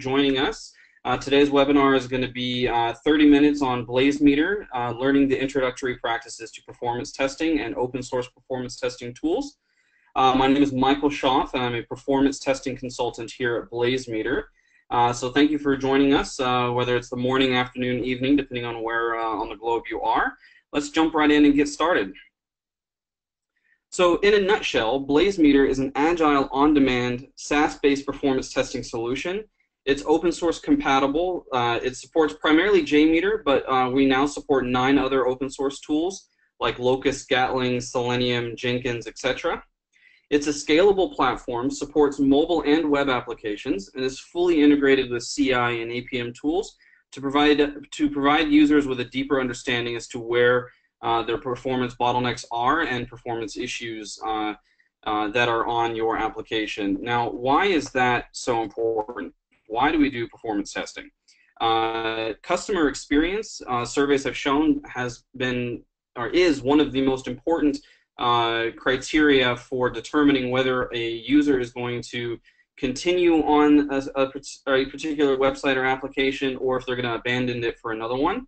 joining us. Uh, today's webinar is going to be uh, 30 minutes on BlazeMeter, uh, learning the introductory practices to performance testing and open source performance testing tools. Uh, my name is Michael Schaff, and I'm a performance testing consultant here at BlazeMeter. Uh, so thank you for joining us, uh, whether it's the morning, afternoon, evening, depending on where on the globe you are. Let's jump right in and get started. So in a nutshell, BlazeMeter is an agile, on-demand, SaaS-based performance testing solution. It's open source compatible. Uh, it supports primarily JMeter, but uh, we now support nine other open source tools like Locust, Gatling, Selenium, Jenkins, etc. It's a scalable platform, supports mobile and web applications, and is fully integrated with CI and APM tools to provide to provide users with a deeper understanding as to where uh, their performance bottlenecks are and performance issues uh, uh, that are on your application. Now, why is that so important? Why do we do performance testing? Uh, customer experience uh, surveys have shown has been or is one of the most important uh, criteria for determining whether a user is going to continue on a, a, a particular website or application or if they're going to abandon it for another one.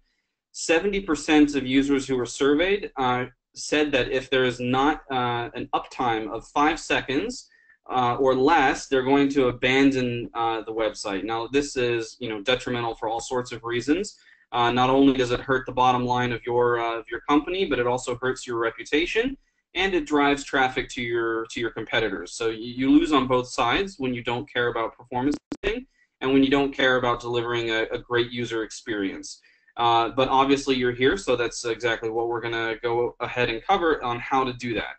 70% of users who were surveyed uh, said that if there is not uh, an uptime of five seconds uh, or less, they're going to abandon uh, the website. Now, this is you know detrimental for all sorts of reasons. Uh, not only does it hurt the bottom line of your uh, of your company, but it also hurts your reputation and it drives traffic to your to your competitors. So you, you lose on both sides when you don't care about performance and when you don't care about delivering a, a great user experience. Uh, but obviously you're here, so that's exactly what we're going to go ahead and cover on how to do that.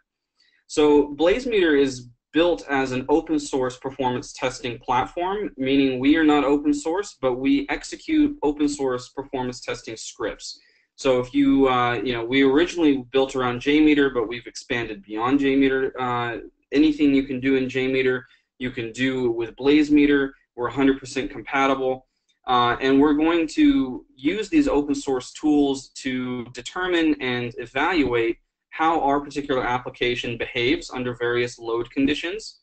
So BlazeMeter is built as an open source performance testing platform, meaning we are not open source, but we execute open source performance testing scripts. So if you, uh, you know, we originally built around JMeter, but we've expanded beyond JMeter. Uh, anything you can do in JMeter, you can do with BlazeMeter. We're 100% compatible. Uh, and we're going to use these open source tools to determine and evaluate how our particular application behaves under various load conditions.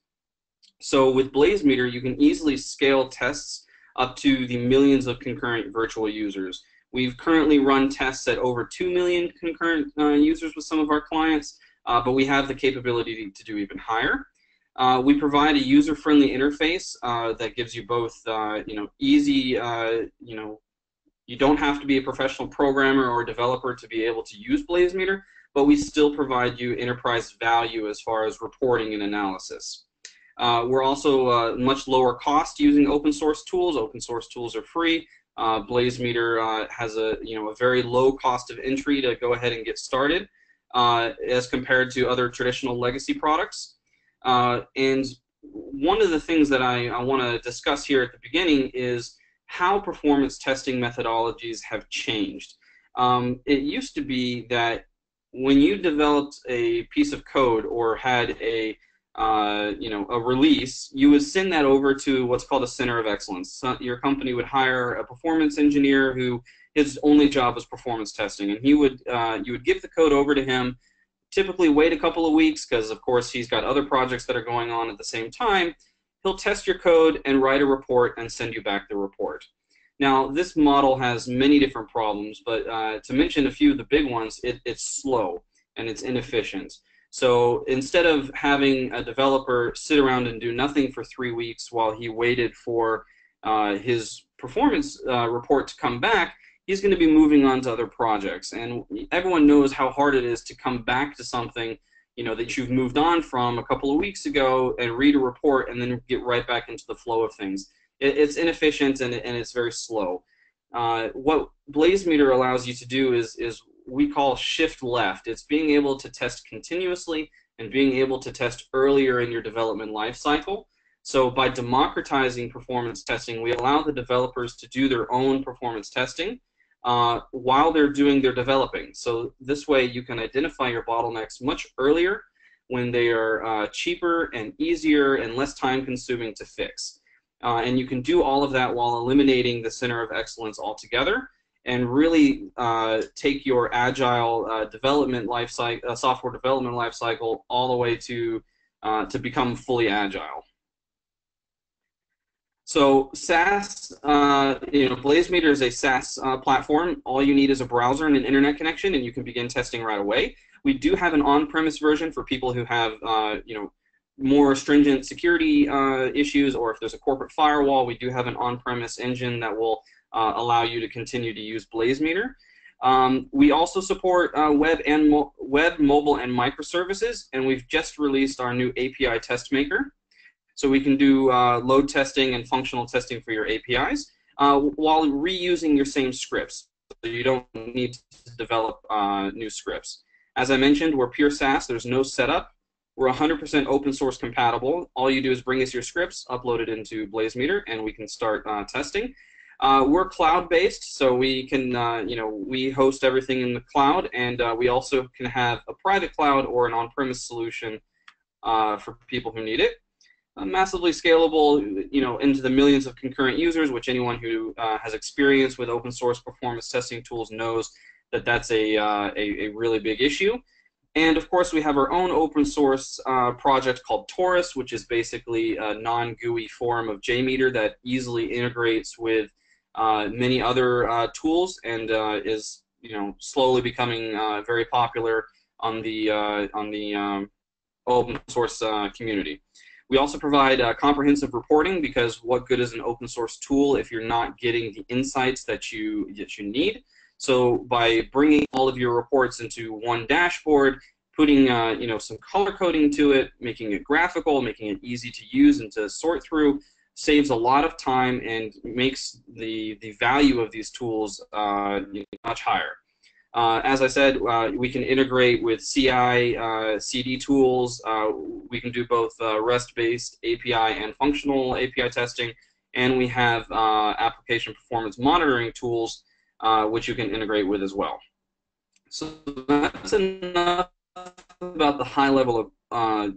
So with BlazeMeter, you can easily scale tests up to the millions of concurrent virtual users. We've currently run tests at over 2 million concurrent uh, users with some of our clients, uh, but we have the capability to do even higher. Uh, we provide a user-friendly interface uh, that gives you both, uh, you know, easy, uh, you know, you don't have to be a professional programmer or developer to be able to use BlazeMeter, but we still provide you enterprise value as far as reporting and analysis. Uh, we're also uh, much lower cost using open source tools. Open source tools are free. BlazeMeter has a, you know, a very low cost of entry to go ahead and get started as compared to other traditional legacy products. Uh, and one of the things that I, I want to discuss here at the beginning is how performance testing methodologies have changed. Um, it used to be that when you developed a piece of code or had a uh, you know a release, you would send that over to what's called a center of excellence. So your company would hire a performance engineer who his only job was performance testing, and he would uh, you would give the code over to him typically wait a couple of weeks because, of course, he's got other projects that are going on at the same time. He'll test your code and write a report and send you back the report. Now, this model has many different problems, but uh, to mention a few of the big ones, it, it's slow and it's inefficient. So instead of having a developer sit around and do nothing for three weeks while he waited for uh, his performance uh, report to come back, he's going to be moving on to other projects. And everyone knows how hard it is to come back to something you know that you've moved on from a couple of weeks ago and read a report and then get right back into the flow of things. It, it's inefficient and, and it's very slow. Uh, what BlazeMeter allows you to do is is we call shift left. It's being able to test continuously and being able to test earlier in your development life cycle. So by democratizing performance testing, we allow the developers to do their own performance testing uh, while they're doing their developing. So this way you can identify your bottlenecks much earlier when they are uh, cheaper and easier and less time consuming to fix. Uh, and you can do all of that while eliminating the center of excellence altogether and really uh, take your agile uh, development life cycle, uh, software development life cycle all the way to, to become fully agile. So SaaS, uh, you know, BlazeMeter is a SaaS uh, platform. All you need is a browser and an internet connection, and you can begin testing right away. We do have an on-premise version for people who have, uh, you know, more stringent security uh, issues, or if there's a corporate firewall, we do have an on-premise engine that will uh, allow you to continue to use BlazeMeter. Um, we also support uh, web and mo web, mobile, and microservices, and we've just released our new API test maker. So we can do uh, load testing and functional testing for your APIs uh, while reusing your same scripts. So you don't need to develop uh, new scripts. As I mentioned, we're pure SaaS. There's no setup. We're 100% open source compatible. All you do is bring us your scripts, upload it into BlazeMeter, and we can start uh, testing. Uh, we're cloud-based, so we can, uh, you know, we host everything in the cloud, and uh, we also can have a private cloud or an on-premise solution uh, for people who need it. Uh, massively scalable, you know, into the millions of concurrent users, which anyone who has experience with open source performance testing tools knows that that's a, a, a, really big issue. And of course, we have our own open source uh, project called Taurus, which is basically a non-GUI form of JMeter that easily integrates with uh, many other uh, tools and uh, is you know slowly becoming uh, very popular on the uh, on the um, open source community. We also provide comprehensive reporting because what good is an open source tool if you're not getting the insights that you that you need? So by bringing all of your reports into one dashboard, putting uh, you know some color coding to it, making it graphical, making it easy to use and to sort through, saves a lot of time and makes the the value of these tools uh, much higher. Uh, as I said, uh, we can integrate with CI, uh, CD tools. Uh, we can do both REST-based API and functional API testing, and we have application performance monitoring tools uh, which you can integrate with as well. So that's enough about the high level of uh,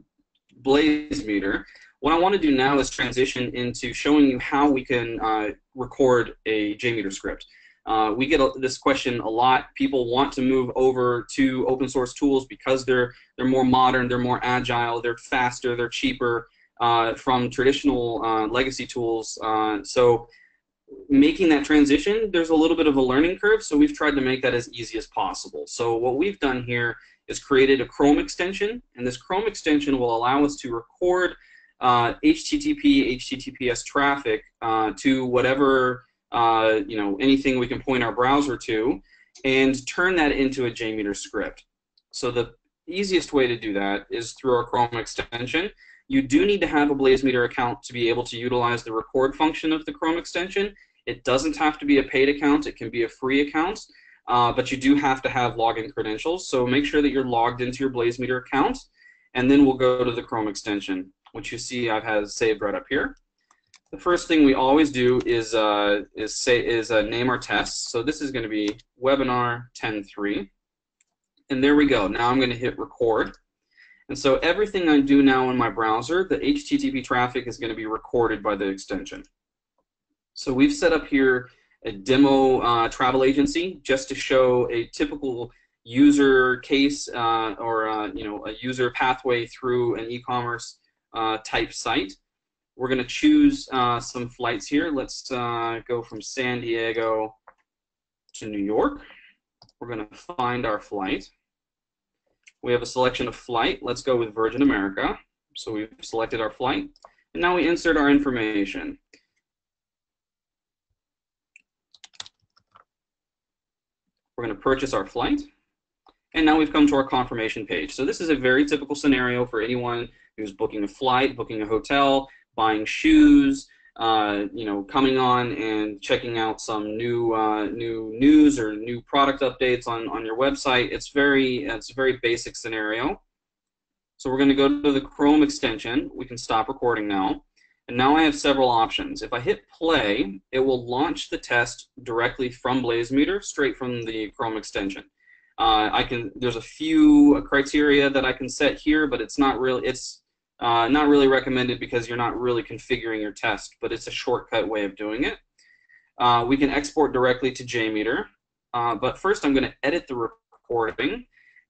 BlazeMeter. What I want to do now is transition into showing you how we can uh, record a JMeter script. Uh, we get a, this question a lot. People want to move over to open source tools because they're they're more modern, they're more agile, they're faster, they're cheaper uh, from traditional uh, legacy tools. Uh, so making that transition, there's a little bit of a learning curve, so we've tried to make that as easy as possible. So what we've done here is created a Chrome extension, and this Chrome extension will allow us to record uh, HTTP, HTTPS traffic uh, to whatever, uh, you know, anything we can point our browser to, and turn that into a JMeter script. So the easiest way to do that is through our Chrome extension. You do need to have a BlazeMeter account to be able to utilize the record function of the Chrome extension. It doesn't have to be a paid account. It can be a free account, uh, but you do have to have login credentials. So make sure that you're logged into your BlazeMeter account, and then we'll go to the Chrome extension, which you see I've had saved right up here. The first thing we always do is uh, is say is uh, name our tests. So this is going to be webinar 10.3. And there we go. Now I'm going to hit record. And so everything I do now in my browser, the HTTP traffic is going to be recorded by the extension. So we've set up here a demo uh, travel agency just to show a typical user case uh, or uh, you know a user pathway through an e-commerce uh, type site. We're going to choose uh, some flights here. Let's uh, go from San Diego to New York. We're going to find our flight. We have a selection of flight. Let's go with Virgin America. So we've selected our flight. And now we insert our information. We're going to purchase our flight. And now we've come to our confirmation page. So this is a very typical scenario for anyone who's booking a flight, booking a hotel, buying shoes, uh, you know, coming on and checking out some new uh, new news or new product updates on, on your website. It's very it's a very basic scenario. So we're going to go to the Chrome extension. We can stop recording now. And now I have several options. If I hit play, it will launch the test directly from BlazeMeter, straight from the Chrome extension. Uh, I can. There's a few criteria that I can set here, but it's not really. It's uh, not really recommended because you're not really configuring your test, but it's a shortcut way of doing it. Uh, we can export directly to JMeter, uh, but first I'm going to edit the recording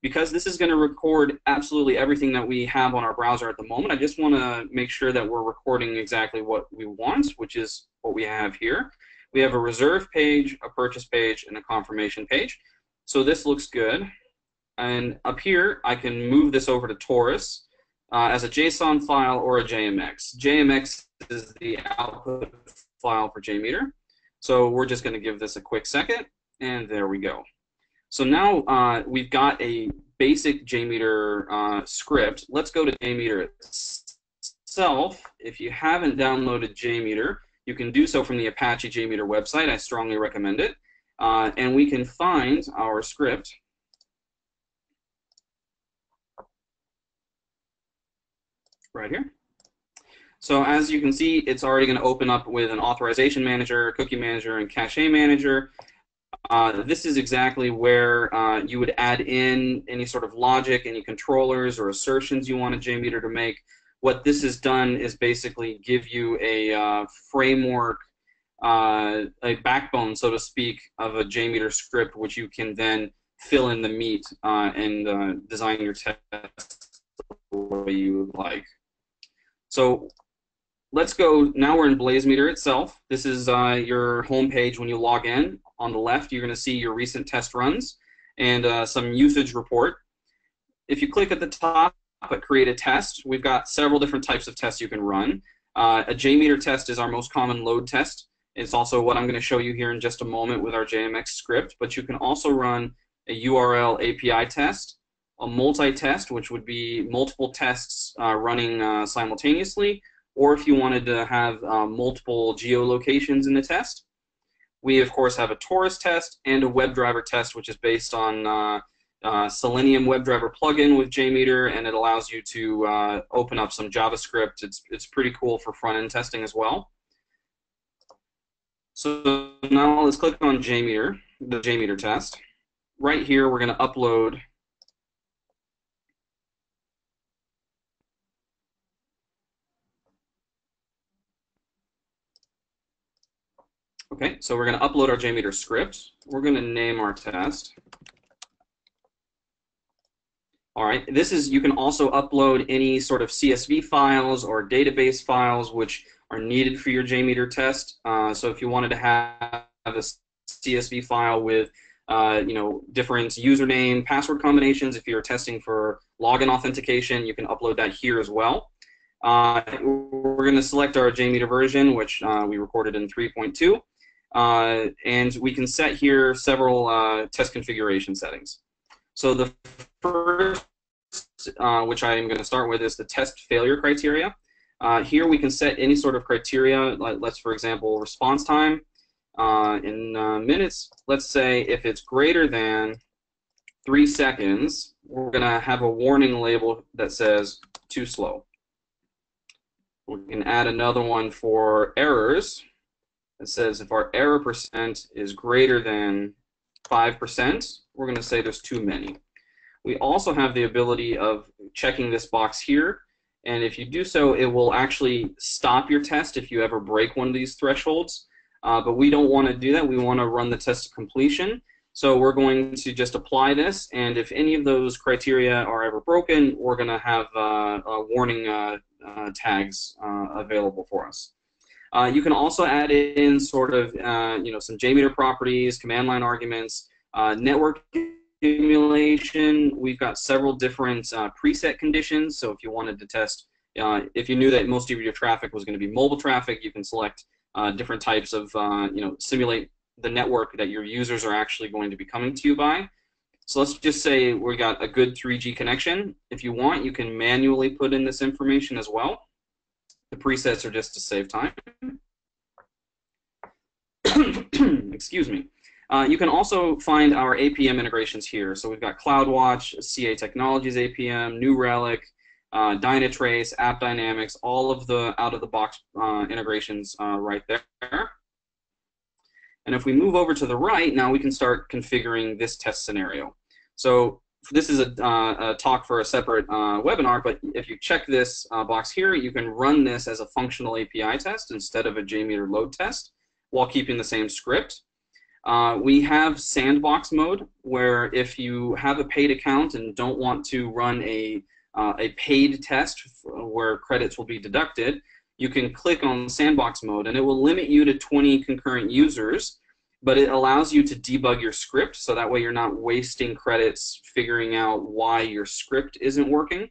because this is going to record absolutely everything that we have on our browser at the moment, I just want to make sure that we're recording exactly what we want, which is what we have here. We have a reserve page, a purchase page, and a confirmation page. So this looks good. And up here, I can move this over to Taurus uh, as a JSON file or a JMX. JMX is the output file for JMeter. So we're just going to give this a quick second, and there we go. So now uh, we've got a basic JMeter uh, script. Let's go to JMeter itself. If you haven't downloaded JMeter, you can do so from the Apache JMeter website. I strongly recommend it. Uh, and we can find our script right here. So as you can see, it's already going to open up with an authorization manager, cookie manager, and cache manager. Uh, this is exactly where uh, you would add in any sort of logic, any controllers or assertions you want a JMeter to make. What this has done is basically give you a uh, framework, uh, a backbone, so to speak, of a JMeter script, which you can then fill in the meat uh, and uh, design your test the way you would like. So let's go, now we're in BlazeMeter itself. This is uh, your home page when you log in. On the left, you're going to see your recent test runs and uh, some usage report. If you click at the top at create a test, we've got several different types of tests you can run. Uh, a JMeter test is our most common load test. It's also what I'm going to show you here in just a moment with our JMX script, but you can also run a URL API test, a multi-test, which would be multiple tests uh, running uh, simultaneously, or if you wanted to have uh, multiple geolocations in the test. We, of course, have a Taurus test and a WebDriver test, which is based on uh, uh, Selenium WebDriver plugin with JMeter, and it allows you to uh, open up some JavaScript. It's, it's pretty cool for front-end testing as well. So now let's click on JMeter, the JMeter test. Right here, we're going to upload Okay, so we're going to upload our JMeter script. We're going to name our test. All right, this is, you can also upload any sort of CSV files or database files which are needed for your JMeter test. Uh, so if you wanted to have a CSV file with, uh, you know, different username, password combinations, if you're testing for login authentication, you can upload that here as well. Uh, we're going to select our JMeter version, which uh, we recorded in 3.2. Uh, and we can set here several uh, test configuration settings. So the first, uh, which I am going to start with, is the test failure criteria. Uh, here we can set any sort of criteria, like let's, for example, response time uh, in uh, minutes. Let's say if it's greater than three seconds, we're going to have a warning label that says too slow. We can add another one for errors that says if our error percent is greater than 5%, we're going to say there's too many. We also have the ability of checking this box here, and if you do so, it will actually stop your test if you ever break one of these thresholds. Uh, but we don't want to do that. We want to run the test to completion. So we're going to just apply this, and if any of those criteria are ever broken, we're going to have uh, warning uh, uh, tags uh, available for us. Uh, you can also add in sort of, uh, you know, some JMeter properties, command line arguments, uh, network simulation. We've got several different uh, preset conditions. So if you wanted to test, uh, if you knew that most of your traffic was going to be mobile traffic, you can select uh, different types of, you know, simulate the network that your users are actually going to be coming to you by. So let's just say we got a good 3G connection. If you want, you can manually put in this information as well. The presets are just to save time. Excuse me. Uh, you can also find our APM integrations here. So we've got CloudWatch, CA Technologies APM, New Relic, uh, Dynatrace, App Dynamics, all of the out-of-the-box uh, integrations uh, right there. And if we move over to the right, now we can start configuring this test scenario. So this is a, uh, a, talk for a separate uh, webinar, but if you check this uh, box here, you can run this as a functional API test instead of a JMeter load test while keeping the same script. Uh, we have sandbox mode, where if you have a paid account and don't want to run a, uh, a paid test where credits will be deducted, you can click on sandbox mode and it will limit you to 20 concurrent users, but it allows you to debug your script so that way you're not wasting credits figuring out why your script isn't working.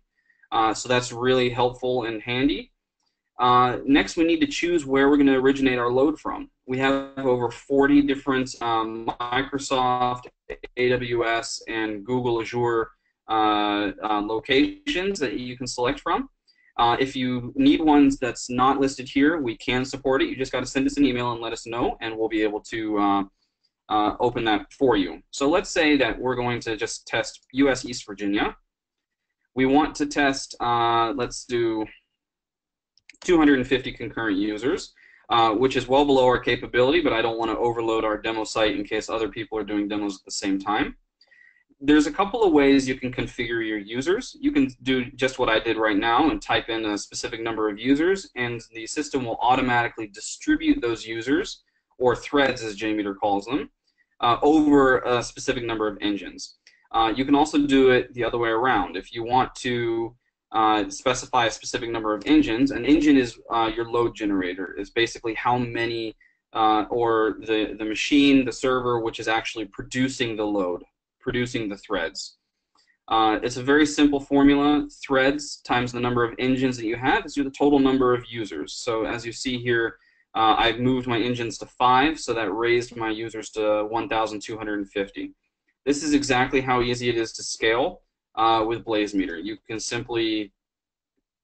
Uh, so that's really helpful and handy. Uh, next, we need to choose where we're going to originate our load from. We have over 40 different um, Microsoft, AWS, and Google Azure uh, uh, locations that you can select from. Uh, if you need ones that's not listed here, we can support it. You just got to send us an email and let us know, and we'll be able to uh, uh, open that for you. So let's say that we're going to just test US East Virginia. We want to test, let's do 250 concurrent users, uh, which is well below our capability, but I don't want to overload our demo site in case other people are doing demos at the same time. There's a couple of ways you can configure your users. You can do just what I did right now and type in a specific number of users, and the system will automatically distribute those users, or threads as JMeter calls them, uh, over a specific number of engines. Uh, you can also do it the other way around. If you want to uh, specify a specific number of engines. An engine is uh, your load generator. Is basically how many, uh, or the the machine, the server, which is actually producing the load, producing the threads. Uh, it's a very simple formula. Threads times the number of engines that you have is the total number of users. So as you see here, uh, I've moved my engines to five, so that raised my users to 1,250. This is exactly how easy it is to scale uh, with BlazeMeter. You can simply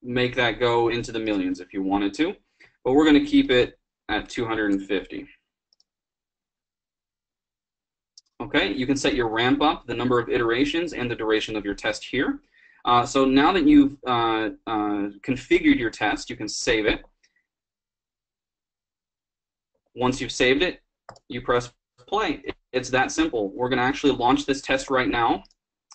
make that go into the millions if you wanted to, but we're going to keep it at 250. Okay, you can set your ramp up, the number of iterations, and the duration of your test here. Uh, so now that you've uh, uh, configured your test, you can save it. Once you've saved it, you press play. It's that simple. We're going to actually launch this test right now.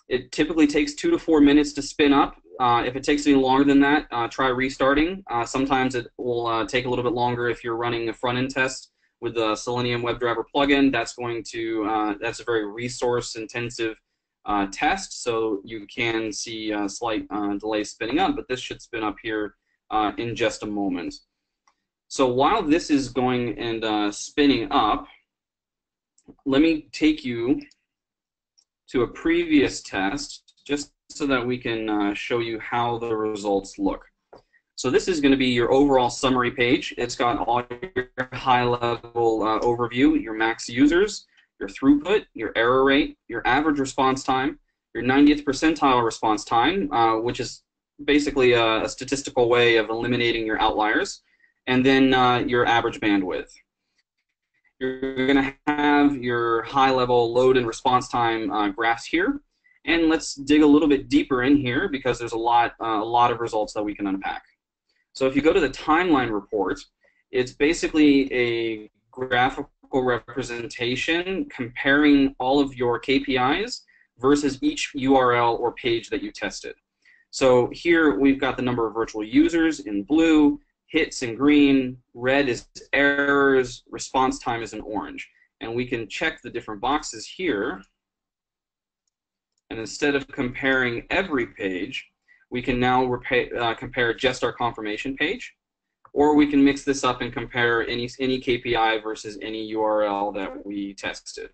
It typically takes two to four minutes to spin up. Uh, if it takes any longer than that, uh, try restarting. Uh, sometimes it will take a little bit longer if you're running a front-end test with the Selenium WebDriver plugin. That's going to uh, that's a very resource-intensive uh, test, so you can see a slight delay spinning up, but this should spin up here in just a moment. So while this is going and spinning up, let me take you to a previous test just so that we can uh, show you how the results look. So this is going to be your overall summary page. It's got all your high-level uh, overview, your max users, your throughput, your error rate, your average response time, your 90th percentile response time, uh, which is basically a, a, statistical way of eliminating your outliers, and then uh, your average bandwidth. You're going to have your high-level load and response time uh, graphs here. And let's dig a little bit deeper in here because there's a lot, uh, a lot of results that we can unpack. So if you go to the timeline report, it's basically a graphical representation comparing all of your KPIs versus each URL or page that you tested. So here we've got the number of virtual users in blue, hits in green, red is errors, response time is in orange. And we can check the different boxes here. And instead of comparing every page, we can now uh, compare just our confirmation page. Or we can mix this up and compare any, any KPI versus any URL that we tested.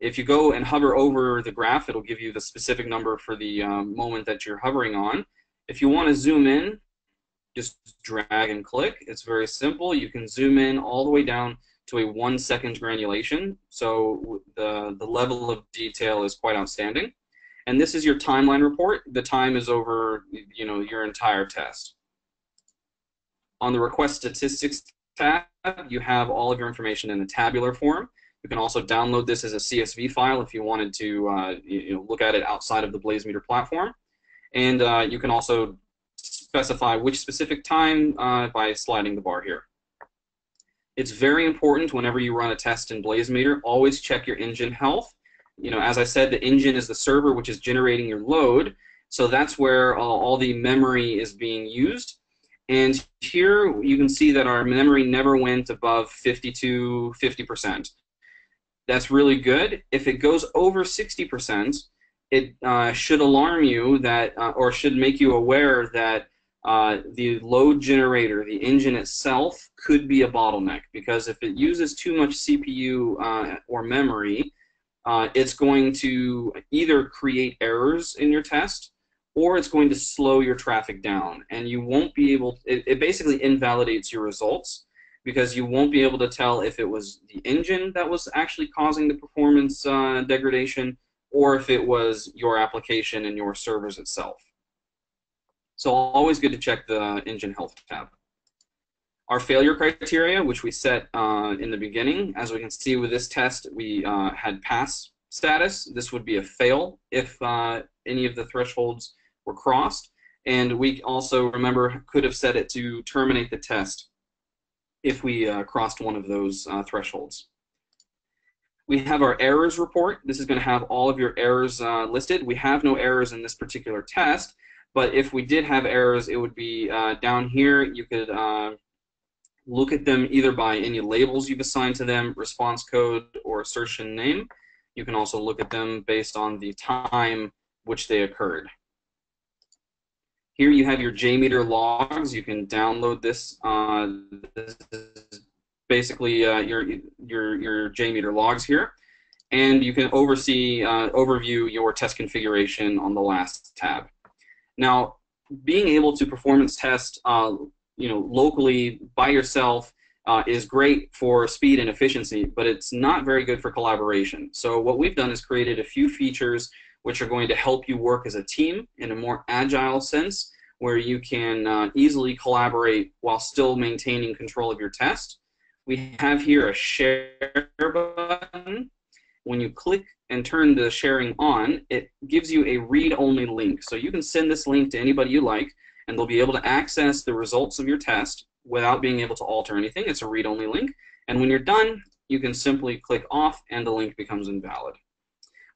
If you go and hover over the graph, it'll give you the specific number for the um, moment that you're hovering on. If you want to zoom in, just drag and click. It's very simple. You can zoom in all the way down to a one second granulation. So the, the level of detail is quite outstanding. And this is your timeline report. The time is over you know, your entire test. On the request statistics tab, you have all of your information in a tabular form. You can also download this as a CSV file if you wanted to uh, you know, look at it outside of the BlazeMeter platform. And uh, you can also specify which specific time uh, by sliding the bar here. It's very important whenever you run a test in BlazeMeter, always check your engine health. You know, as I said, the engine is the server which is generating your load, so that's where all the memory is being used. And here you can see that our memory never went above 52, 50%. that's really good. If it goes over 60%, it uh, should alarm you that, uh, or should make you aware that uh, the load generator, the engine itself, could be a bottleneck because if it uses too much CPU uh, or memory, uh, it's going to either create errors in your test or it's going to slow your traffic down and you won't be able it, it basically invalidates your results because you won't be able to tell if it was the engine that was actually causing the performance uh, degradation or if it was your application and your servers itself. So always good to check the engine health tab. Our failure criteria, which we set uh, in the beginning, as we can see with this test, we uh, had pass status. This would be a fail if uh, any of the thresholds were crossed. And we also, remember, could have set it to terminate the test if we uh, crossed one of those uh, thresholds. We have our errors report. This is going to have all of your errors uh, listed. We have no errors in this particular test, but if we did have errors, it would be uh, down here. You could uh, look at them either by any labels you've assigned to them, response code, or assertion name. You can also look at them based on the time which they occurred. Here you have your JMeter logs. You can download this. Uh, this is basically uh, your, your, your JMeter logs here. And you can oversee, uh, overview your test configuration on the last tab. Now, being able to performance test uh, you know, locally by yourself uh, is great for speed and efficiency, but it's not very good for collaboration. So what we've done is created a few features which are going to help you work as a team in a more agile sense where you can uh, easily collaborate while still maintaining control of your test. We have here a share button. When you click and turn the sharing on, it gives you a read-only link. So you can send this link to anybody you like, and they'll be able to access the results of your test without being able to alter anything. It's a read-only link. And when you're done, you can simply click off and the link becomes invalid.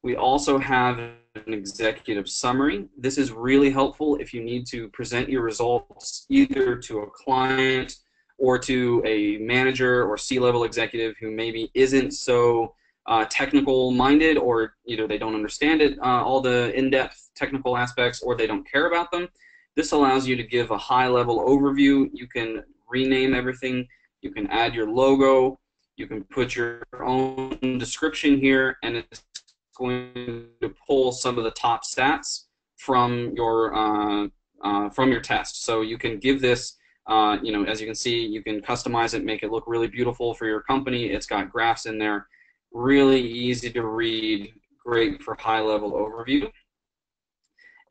We also have an executive summary. This is really helpful if you need to present your results either to a client or to a manager or C-level executive who maybe isn't so uh, technical minded or either they don't understand it, uh, all the in-depth technical aspects, or they don't care about them. This allows you to give a high-level overview. You can rename everything. You can add your logo. You can put your own description here, and it's going to pull some of the top stats from your uh, uh, from your test. So you can give this, uh, you know, as you can see, you can customize it, make it look really beautiful for your company. It's got graphs in there, really easy to read, great for high-level overview.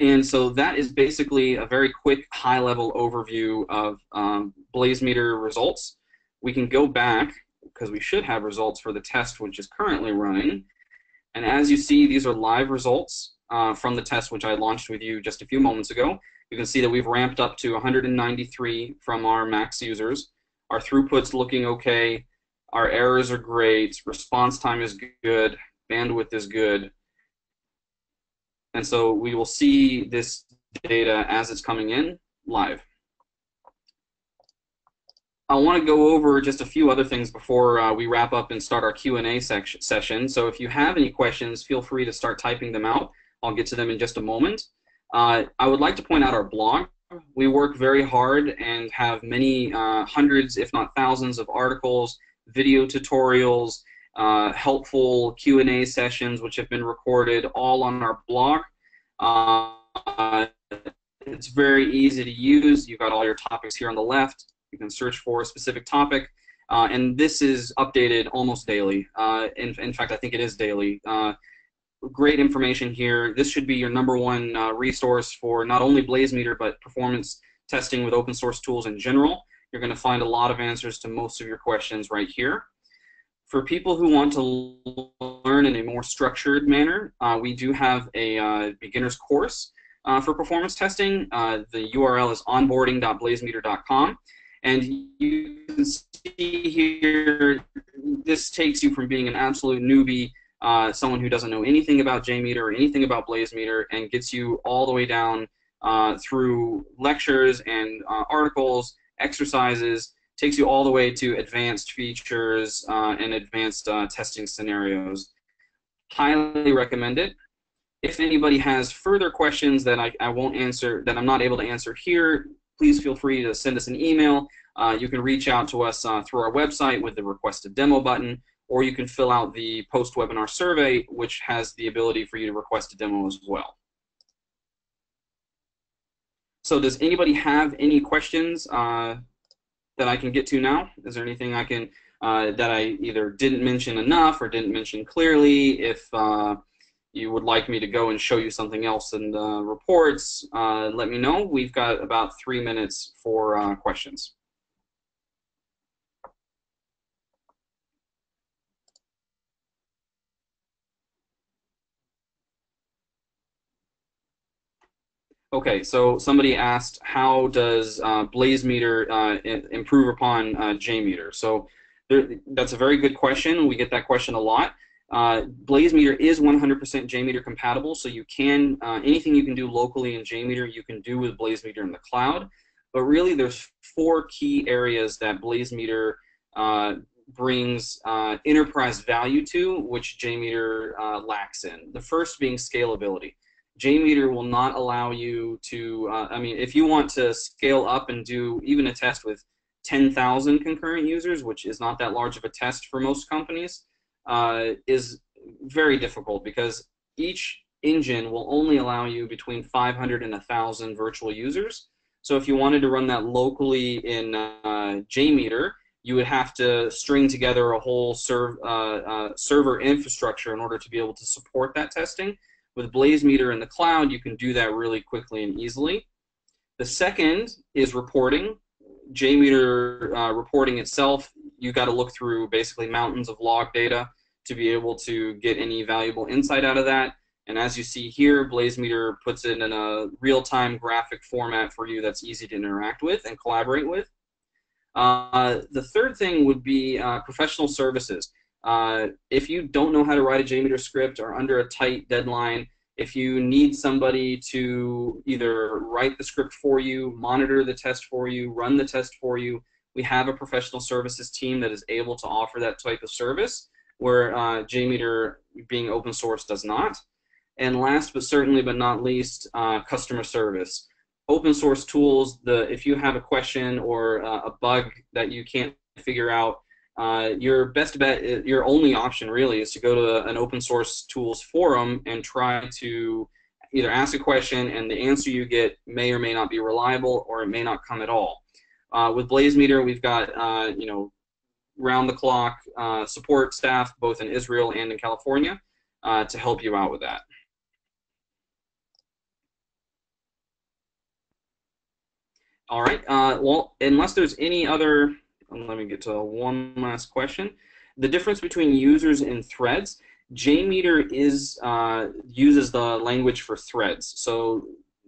And so that is basically a very quick high-level overview of um, BlazeMeter results. We can go back, because we should have results for the test which is currently running, and as you see, these are live results uh, from the test which I launched with you just a few moments ago. You can see that we've ramped up to 193 from our max users. Our throughput's looking okay. Our errors are great. Response time is good. Bandwidth is good. And so we will see this data as it's coming in live. I want to go over just a few other things before uh, we wrap up and start our Q&A session. So if you have any questions, feel free to start typing them out. I'll get to them in just a moment. Uh, I would like to point out our blog. We work very hard and have many uh, hundreds, if not thousands, of articles, video tutorials, uh, helpful Q&A sessions which have been recorded all on our blog. Uh, it's very easy to use. You've got all your topics here on the left. You can search for a specific topic. Uh, and this is updated almost daily. Uh, in, in fact, I think it is daily. Uh, great information here. This should be your number one uh, resource for not only BlazeMeter, but performance testing with open source tools in general. You're going to find a lot of answers to most of your questions right here. For people who want to learn in a more structured manner, uh, we do have a uh, beginner's course for performance testing. the URL is onboarding.blazemeter.com. And you can see here, this takes you from being an absolute newbie, uh, someone who doesn't know anything about JMeter or anything about BlazeMeter, and gets you all the way down uh, through lectures and uh, articles, exercises, takes you all the way to advanced features uh, and advanced uh, testing scenarios. Highly recommend it. If anybody has further questions that I, I won't answer, that I'm not able to answer here, please feel free to send us an email. Uh, you can reach out to us uh, through our website with the request a demo button, or you can fill out the post-webinar survey, which has the ability for you to request a demo as well. So does anybody have any questions uh, that I can get to now? Is there anything I can uh, that I either didn't mention enough or didn't mention clearly? If uh, you would like me to go and show you something else in the reports, uh, let me know. We've got about three minutes for uh, questions. Okay, so somebody asked, how does uh, BlazeMeter uh, improve upon uh, JMeter? So there, that's a very good question. We get that question a lot. Uh, BlazeMeter is 100% JMeter compatible, so you can uh, anything you can do locally in JMeter, you can do with BlazeMeter in the cloud. But really, there's four key areas that BlazeMeter uh, brings uh, enterprise value to, which JMeter lacks in. The first being scalability. JMeter will not allow you to, uh, I mean, if you want to scale up and do even a test with 10,000 concurrent users, which is not that large of a test for most companies, uh, is very difficult because each engine will only allow you between 500 and 1,000 virtual users. So if you wanted to run that locally in uh, JMeter, you would have to string together a whole serv uh, uh, server infrastructure in order to be able to support that testing. With BlazeMeter in the cloud, you can do that really quickly and easily. The second is reporting. JMeter uh, reporting itself, you got to look through basically mountains of log data to be able to get any valuable insight out of that. And as you see here, BlazeMeter puts it in a real-time graphic format for you that's easy to interact with and collaborate with. Uh, the third thing would be uh, professional services. Uh, if you don't know how to write a JMeter script or under a tight deadline, if you need somebody to either write the script for you, monitor the test for you, run the test for you, we have a professional services team that is able to offer that type of service where uh, JMeter being open source does not. And last but certainly but not least, uh, customer service. Open source tools, the if you have a question or uh, a bug that you can't figure out, uh, your best bet, uh, your only option really is to go to an open source tools forum and try to either ask a question and the answer you get may or may not be reliable or it may not come at all. Uh, with BlazeMeter, we've got uh, you know round the clock uh, support staff both in Israel and in California uh, to help you out with that. All right. well, unless there's any other let me get to one last question. The difference between users and threads, JMeter is uh, uses the language for threads. So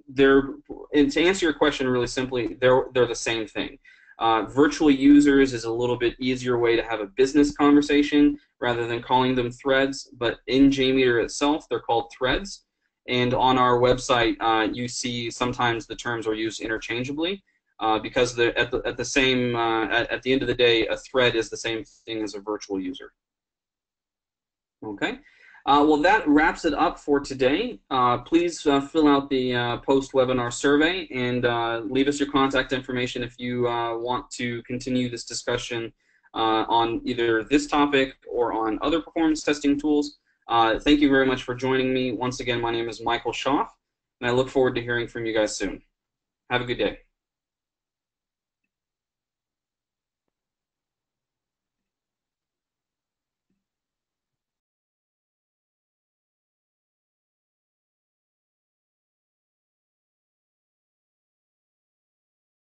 they're, and to answer your question really simply, they're, they're the same thing. Uh, virtual users is a little bit easier way to have a business conversation rather than calling them threads, but in JMeter itself, they're called threads. And on our website, uh, you see sometimes the terms are used interchangeably uh, because at the at the same uh, at, at, the end of the day, a thread is the same thing as a virtual user. Okay. Uh, well, that wraps it up for today. Uh, please uh, fill out the uh, post-webinar survey and leave us your contact information if you want to continue this discussion on either this topic or on other performance testing tools. thank you very much for joining me. Once again, my name is Michael Schaff, and I look forward to hearing from you guys soon. Have a good day.